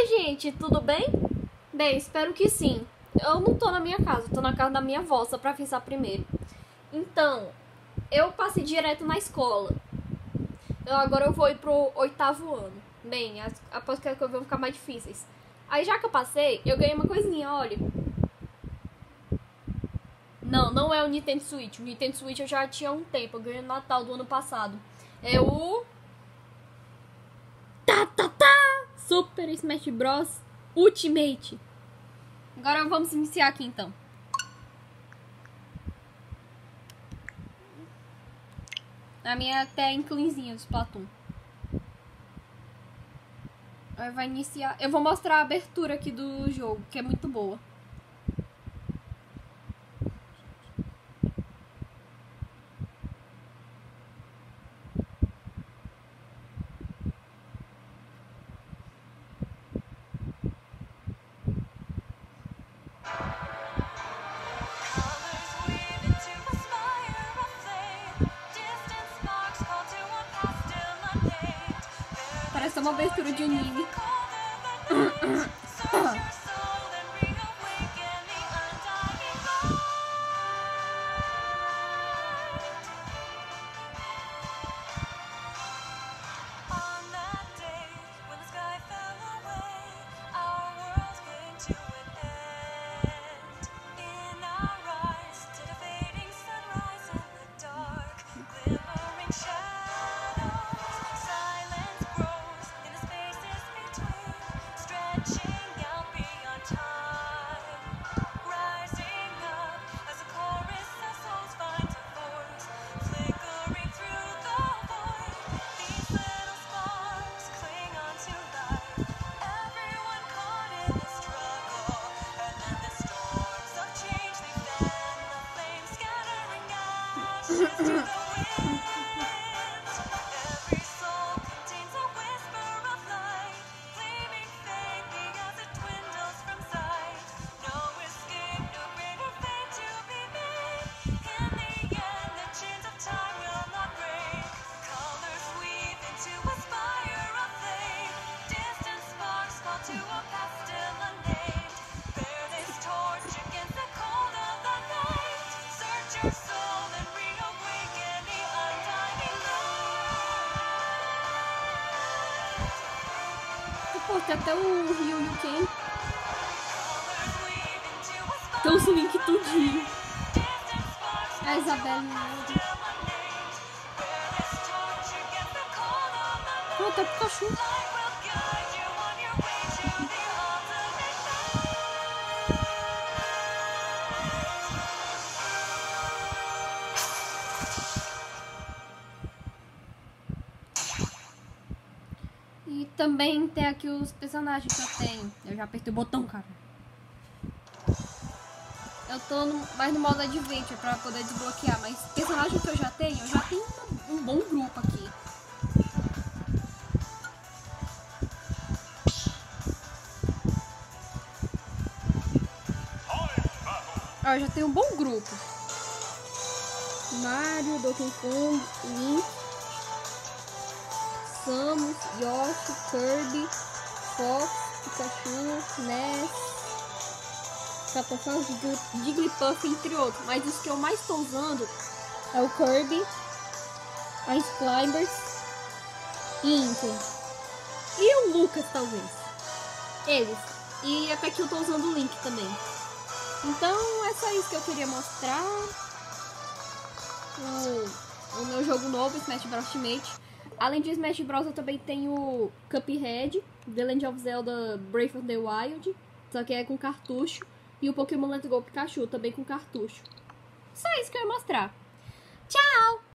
Oi, gente, tudo bem? Bem, espero que sim. Eu não tô na minha casa, tô na casa da minha avó, só pra avisar primeiro. Então, eu passei direto na escola. Eu, agora eu vou ir pro oitavo ano. Bem, as, após que eu vou ficar mais difíceis. Aí já que eu passei, eu ganhei uma coisinha, olha. Não, não é o Nintendo Switch. O Nintendo Switch eu já tinha há um tempo. Eu ganhei no Natal do ano passado. É o. Super Smash Bros. Ultimate. Agora vamos iniciar aqui então. A minha até cleanzinha do Splatoon. Aí vai iniciar. Eu vou mostrar a abertura aqui do jogo, que é muito boa. Parece uma abertura de just do Pô, tem até o Ryu e o Ken. Tem os Link tudinho. A Isabelle. the night. Pô, até o Pikachu. Também tem aqui os personagens que eu tenho. Eu já apertei o botão, cara. Eu tô no- mais no modo Adventure pra poder desbloquear, mas personagem que eu já tenho, eu já tenho um, um bom grupo aqui. Ó, eu já tenho um bom grupo. Mario, Donkey Kong, Link, Samus, Yoshi, Kirby, Fox, Pikachu, Ness, Falcon, Jigglypuff, entre outros. Mas os que eu mais estou usando é o Kirby, Ice Climbers e Inten. E o Lucas, talvez. Eles. E até que eu tô usando o Link também. Então é só isso que eu queria mostrar. O, o meu jogo novo, Smash Bros. Ultimate. Além de Smash Bros, eu também tenho Cuphead, The Legend of Zelda Breath of the Wild, só que é com cartucho. E o Pokémon Let's Go Pikachu, também com cartucho. Só isso que eu ia mostrar. Tchau!